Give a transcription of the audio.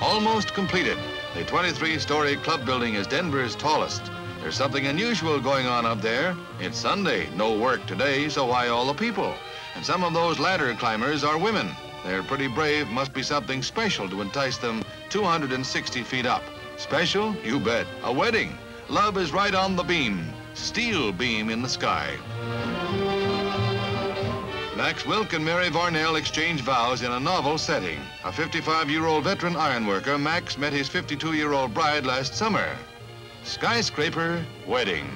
almost completed. The 23-story club building is Denver's tallest. There's something unusual going on up there. It's Sunday, no work today, so why all the people? And some of those ladder climbers are women. They're pretty brave, must be something special to entice them 260 feet up. Special? You bet. A wedding. Love is right on the beam. Steel beam in the sky. Max Wilk and Mary Varnell exchange vows in a novel setting. A 55-year-old veteran ironworker, Max met his 52-year-old bride last summer. Skyscraper wedding.